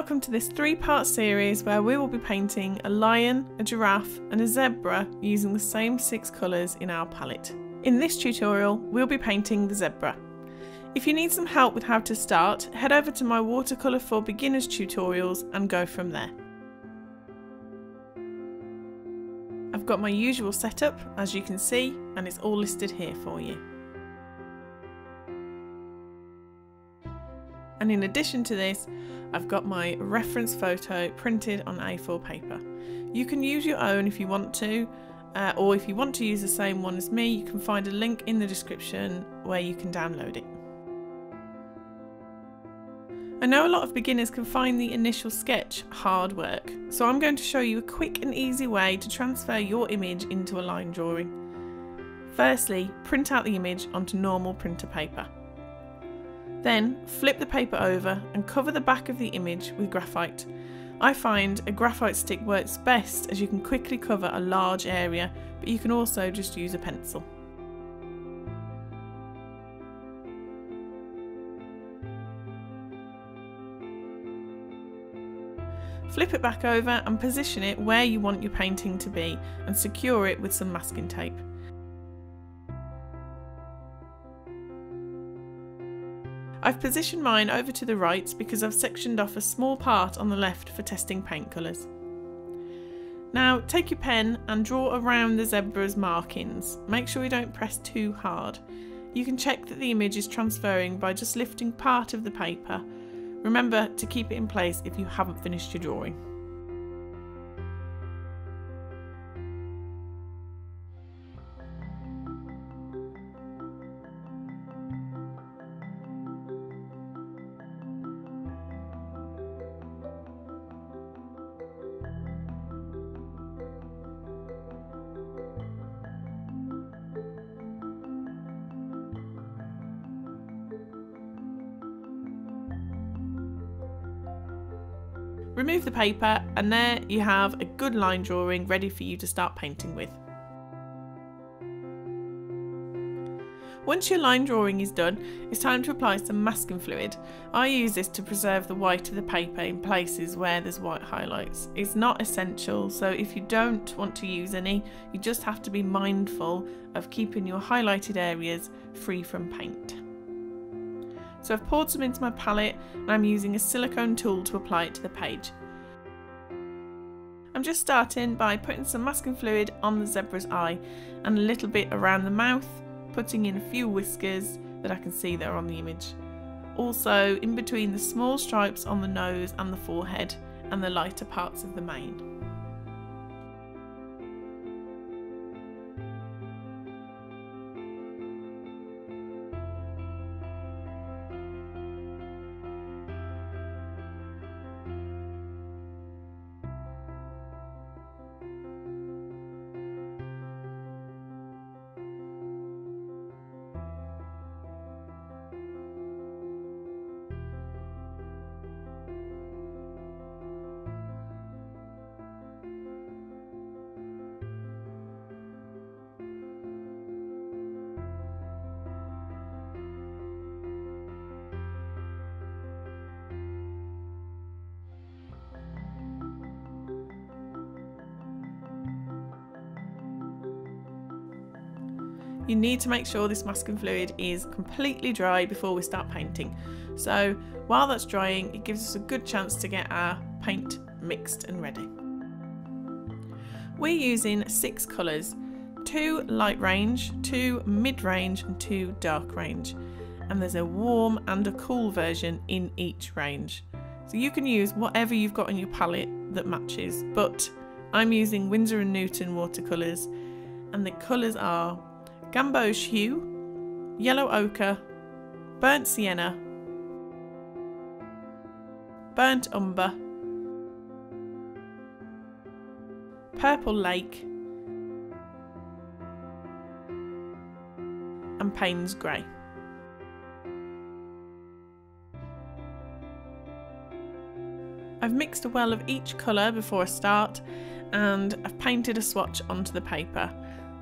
Welcome to this three-part series where we will be painting a lion, a giraffe and a zebra using the same six colours in our palette. In this tutorial we'll be painting the zebra. If you need some help with how to start, head over to my watercolour for beginners tutorials and go from there. I've got my usual setup as you can see and it's all listed here for you. And in addition to this, I've got my reference photo printed on A4 paper. You can use your own if you want to, uh, or if you want to use the same one as me, you can find a link in the description where you can download it. I know a lot of beginners can find the initial sketch hard work, so I'm going to show you a quick and easy way to transfer your image into a line drawing. Firstly, print out the image onto normal printer paper. Then flip the paper over and cover the back of the image with graphite. I find a graphite stick works best as you can quickly cover a large area, but you can also just use a pencil. Flip it back over and position it where you want your painting to be and secure it with some masking tape. I've positioned mine over to the right because I've sectioned off a small part on the left for testing paint colours. Now take your pen and draw around the zebra's markings. Make sure you don't press too hard. You can check that the image is transferring by just lifting part of the paper. Remember to keep it in place if you haven't finished your drawing. Remove the paper and there you have a good line drawing ready for you to start painting with. Once your line drawing is done, it's time to apply some masking fluid. I use this to preserve the white of the paper in places where there's white highlights. It's not essential, so if you don't want to use any, you just have to be mindful of keeping your highlighted areas free from paint. So I've poured some into my palette and I'm using a silicone tool to apply it to the page. I'm just starting by putting some masking fluid on the zebra's eye and a little bit around the mouth, putting in a few whiskers that I can see there on the image. Also in between the small stripes on the nose and the forehead and the lighter parts of the mane. You need to make sure this masking fluid is completely dry before we start painting. So while that's drying, it gives us a good chance to get our paint mixed and ready. We're using six colours, two light range, two mid range and two dark range. And there's a warm and a cool version in each range. So you can use whatever you've got in your palette that matches, but I'm using Winsor & Newton watercolours and the colours are gamboge hue, yellow ochre, burnt sienna, burnt umber, purple lake, and Payne's grey. I've mixed a well of each colour before I start and I've painted a swatch onto the paper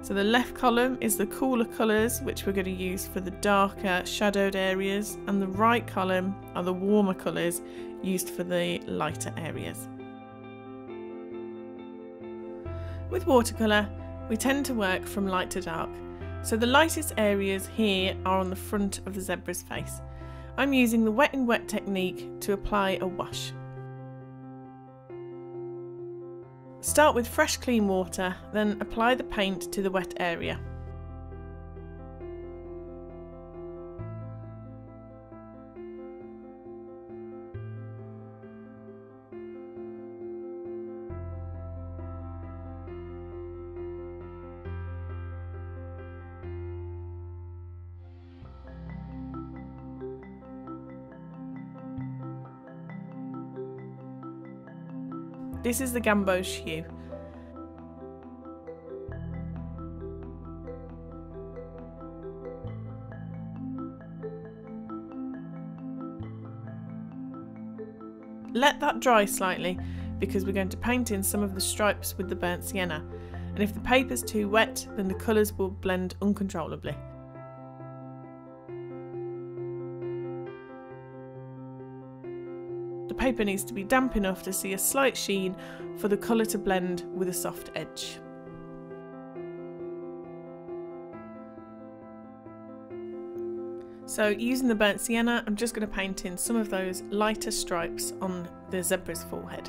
So the left column is the cooler colours which we're going to use for the darker shadowed areas and the right column are the warmer colours used for the lighter areas. With watercolour we tend to work from light to dark so the lightest areas here are on the front of the zebra's face. I'm using the wet in wet technique to apply a wash. Start with fresh clean water, then apply the paint to the wet area. This is the gamboge hue. Let that dry slightly because we're going to paint in some of the stripes with the burnt sienna and if the paper's too wet then the colours will blend uncontrollably. Paper needs to be damp enough to see a slight sheen for the colour to blend with a soft edge. So using the burnt sienna, I'm just going to paint in some of those lighter stripes on the zebra's forehead.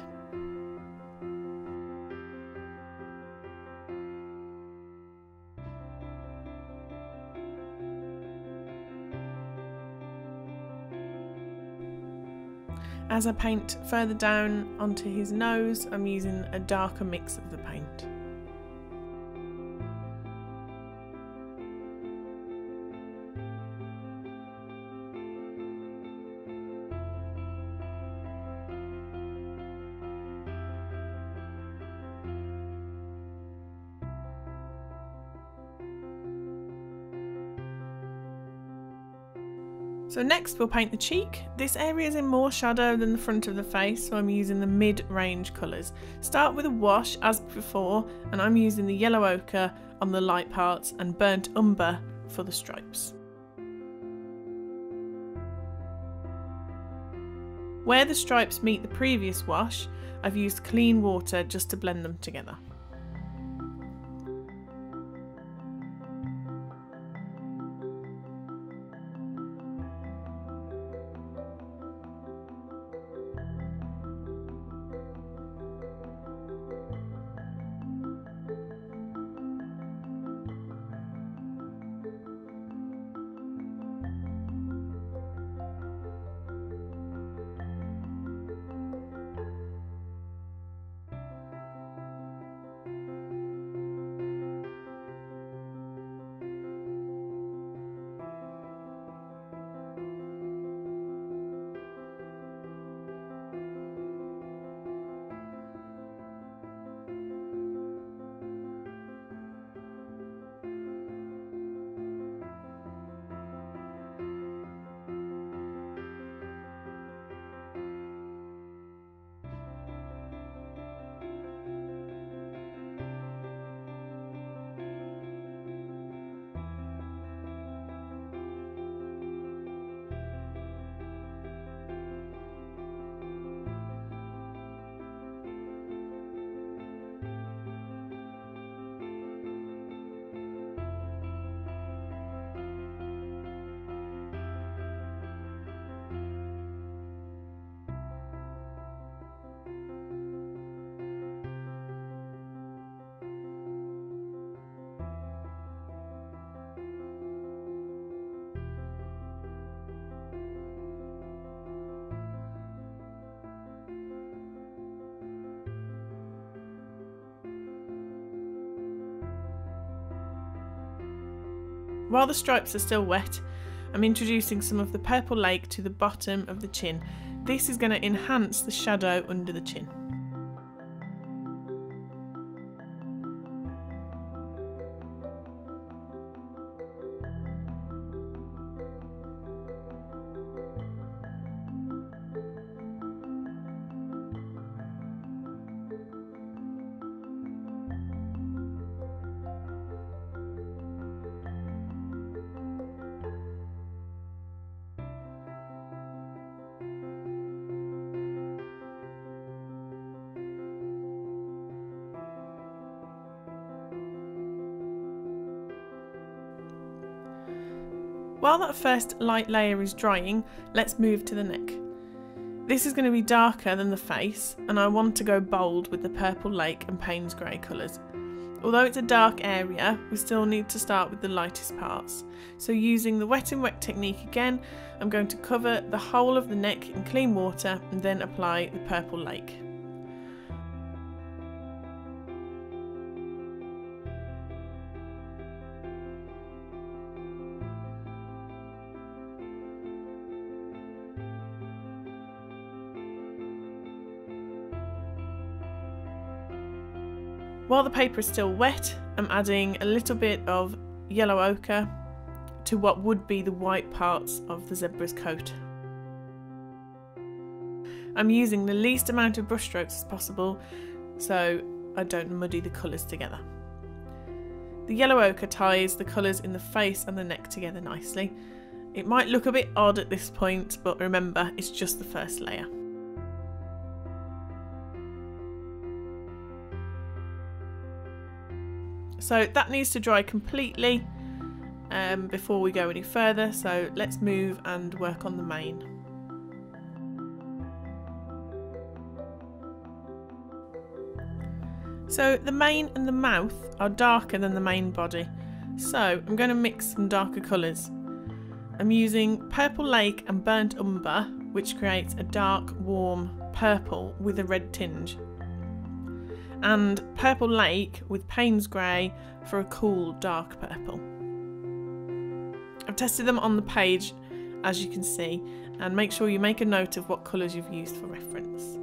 As I paint further down onto his nose, I'm using a darker mix of the paint. Next we'll paint the cheek. This area is in more shadow than the front of the face, so I'm using the mid-range colours. Start with a wash as before, and I'm using the yellow ochre on the light parts and burnt umber for the stripes. Where the stripes meet the previous wash, I've used clean water just to blend them together. While the stripes are still wet, I'm introducing some of the purple lake to the bottom of the chin. This is going to enhance the shadow under the chin. While that first light layer is drying, let's move to the neck. This is going to be darker than the face and I want to go bold with the purple lake and Payne's grey colours. Although it's a dark area, we still need to start with the lightest parts. So using the wet in wet technique again, I'm going to cover the whole of the neck in clean water and then apply the purple lake. While the paper is still wet, I'm adding a little bit of yellow ochre to what would be the white parts of the zebra's coat. I'm using the least amount of brushstrokes as possible so I don't muddy the colours together. The yellow ochre ties the colours in the face and the neck together nicely. It might look a bit odd at this point, but remember, it's just the first layer. So that needs to dry completely um, before we go any further. So let's move and work on the mane. So the mane and the mouth are darker than the main body. So I'm going to mix some darker colours. I'm using Purple Lake and Burnt Umber, which creates a dark, warm purple with a red tinge and Purple Lake with Payne's Grey for a cool dark purple. I've tested them on the page as you can see and make sure you make a note of what colours you've used for reference.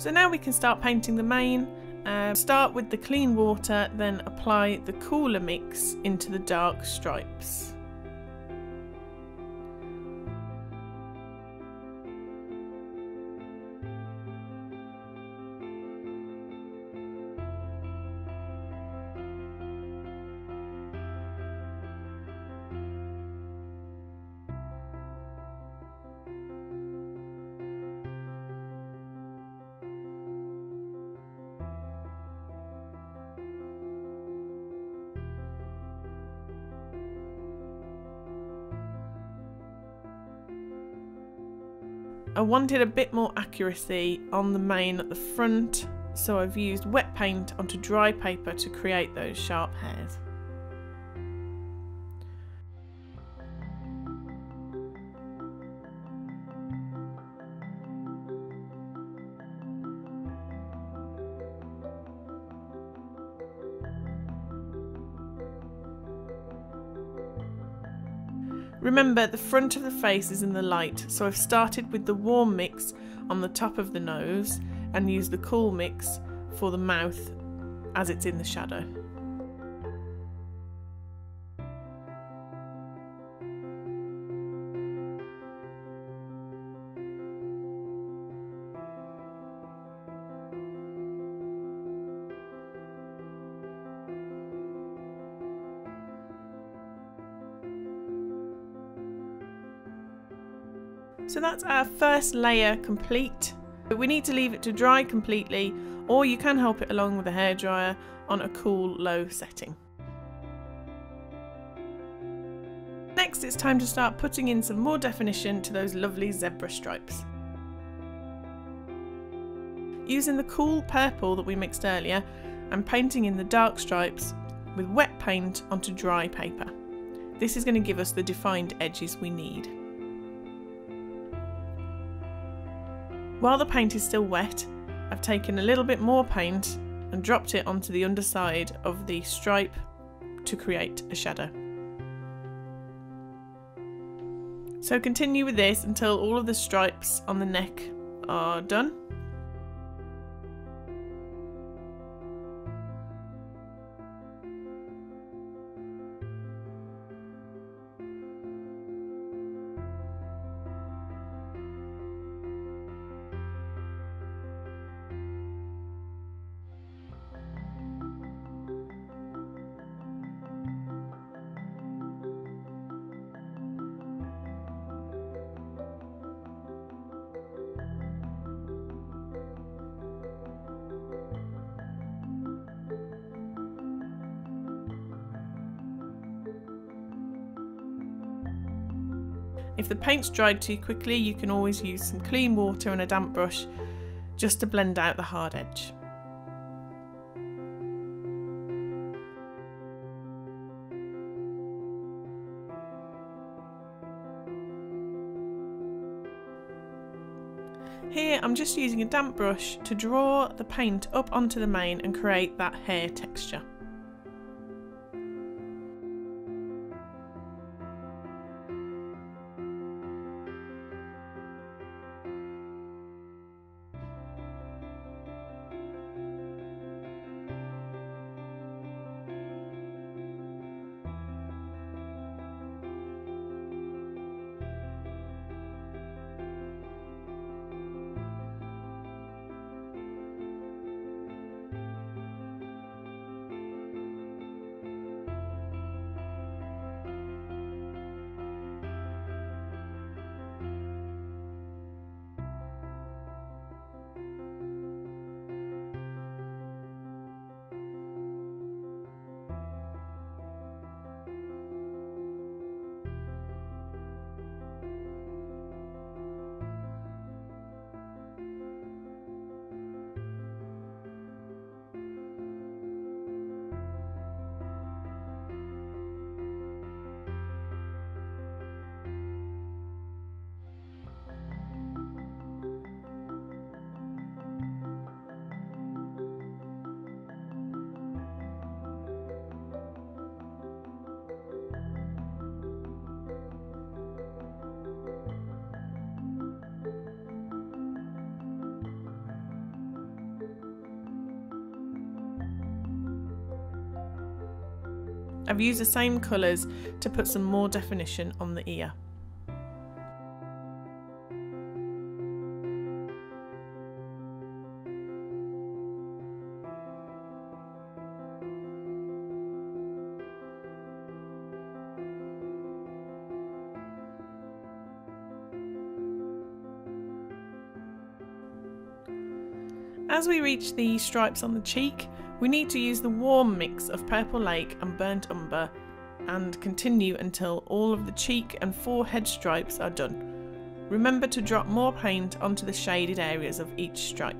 So now we can start painting the mane. Uh, start with the clean water, then apply the cooler mix into the dark stripes. Wanted a bit more accuracy on the mane at the front, so I've used wet paint onto dry paper to create those sharp hairs. Remember, the front of the face is in the light, so I've started with the warm mix on the top of the nose and used the cool mix for the mouth as it's in the shadow. So that's our first layer complete. But we need to leave it to dry completely or you can help it along with a hairdryer on a cool low setting. Next it's time to start putting in some more definition to those lovely zebra stripes. Using the cool purple that we mixed earlier, I'm painting in the dark stripes with wet paint onto dry paper. This is going to give us the defined edges we need. While the paint is still wet, I've taken a little bit more paint and dropped it onto the underside of the stripe to create a shadow. So continue with this until all of the stripes on the neck are done. Paint's dried too quickly, you can always use some clean water and a damp brush just to blend out the hard edge. Here I'm just using a damp brush to draw the paint up onto the mane and create that hair texture. I've used the same colours to put some more definition on the ear. As we reach the stripes on the cheek, we need to use the warm mix of Purple Lake and Burnt Umber and continue until all of the cheek and forehead stripes are done. Remember to drop more paint onto the shaded areas of each stripe.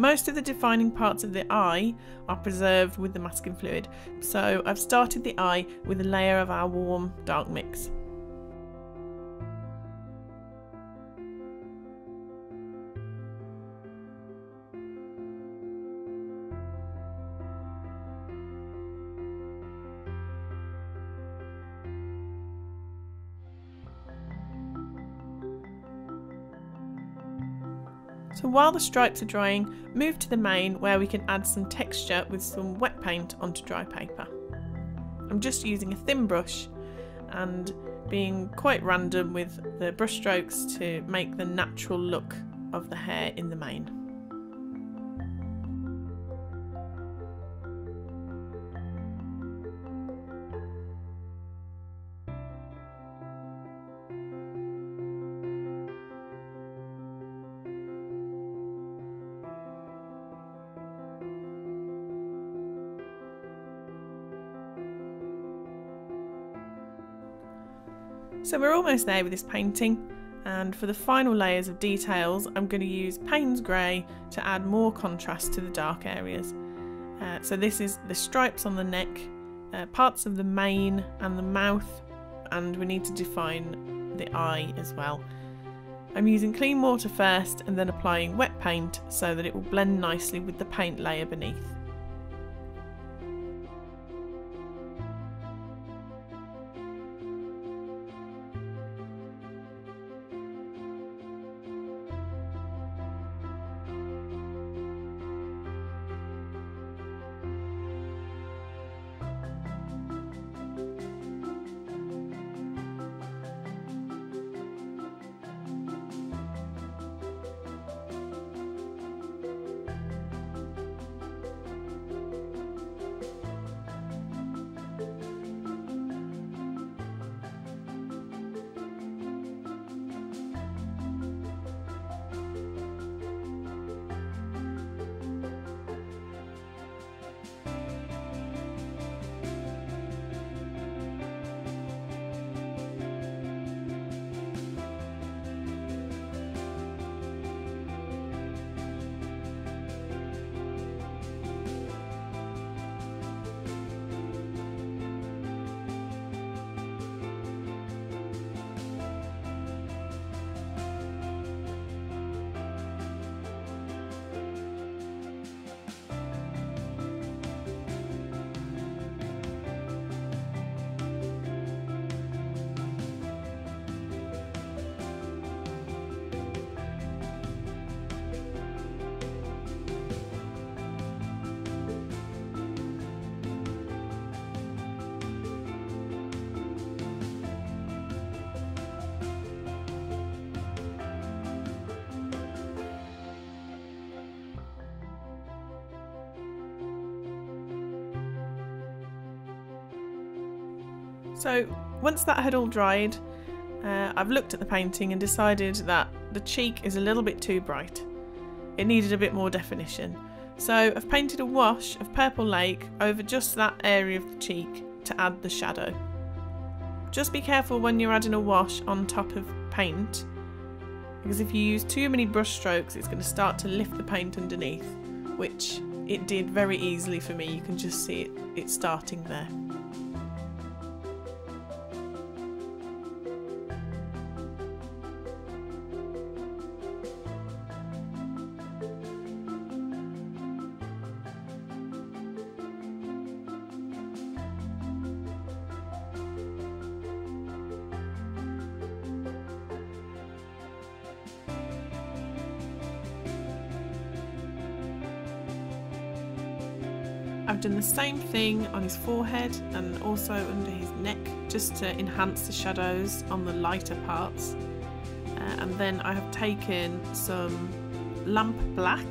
Most of the defining parts of the eye are preserved with the masking fluid, so I've started the eye with a layer of our warm dark mix. So while the stripes are drying, move to the mane where we can add some texture with some wet paint onto dry paper. I'm just using a thin brush and being quite random with the brush strokes to make the natural look of the hair in the mane. So we're almost there with this painting and for the final layers of details I'm going to use Payne's Grey to add more contrast to the dark areas. Uh, so this is the stripes on the neck, uh, parts of the mane and the mouth and we need to define the eye as well. I'm using clean water first and then applying wet paint so that it will blend nicely with the paint layer beneath. So once that had all dried, uh, I've looked at the painting and decided that the cheek is a little bit too bright. It needed a bit more definition. So I've painted a wash of Purple Lake over just that area of the cheek to add the shadow. Just be careful when you're adding a wash on top of paint because if you use too many brush strokes it's going to start to lift the paint underneath which it did very easily for me you can just see it, it starting there. Same thing on his forehead and also under his neck just to enhance the shadows on the lighter parts. Uh, and then I have taken some lamp black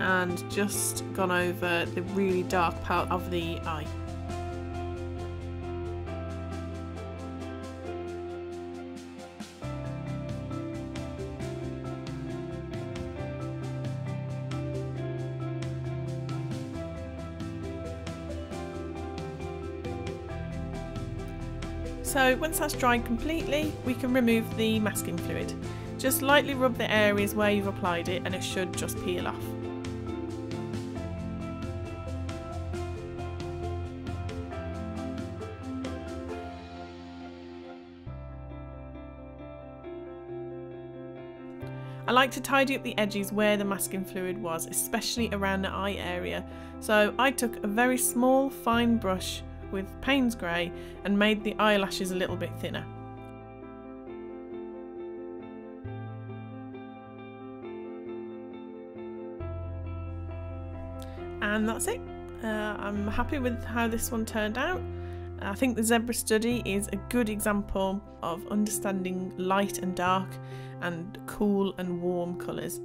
and just gone over the really dark part of the eye. So once that's dried completely, we can remove the masking fluid. Just lightly rub the areas where you've applied it and it should just peel off. I like to tidy up the edges where the masking fluid was, especially around the eye area. So I took a very small fine brush with Payne's Grey and made the eyelashes a little bit thinner. And that's it. Uh, I'm happy with how this one turned out. I think the zebra study is a good example of understanding light and dark and cool and warm colours.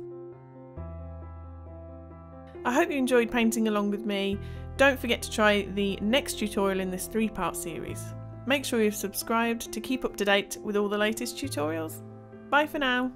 I hope you enjoyed painting along with me. Don't forget to try the next tutorial in this three part series. Make sure you've subscribed to keep up to date with all the latest tutorials. Bye for now.